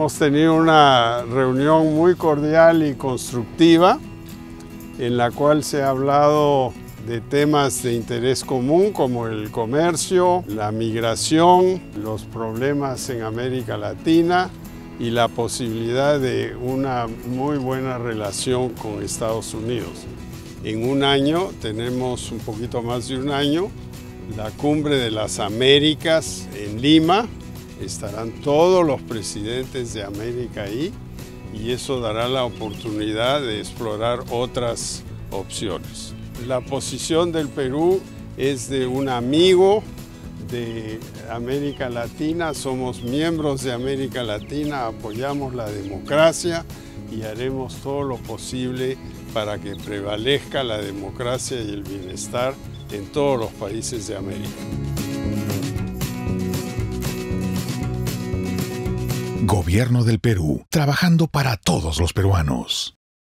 Hemos tenido una reunión muy cordial y constructiva en la cual se ha hablado de temas de interés común como el comercio, la migración, los problemas en América Latina y la posibilidad de una muy buena relación con Estados Unidos. En un año, tenemos un poquito más de un año, la cumbre de las Américas en Lima. Estarán todos los presidentes de América ahí y eso dará la oportunidad de explorar otras opciones. La posición del Perú es de un amigo de América Latina, somos miembros de América Latina, apoyamos la democracia y haremos todo lo posible para que prevalezca la democracia y el bienestar en todos los países de América. Gobierno del Perú, trabajando para todos los peruanos.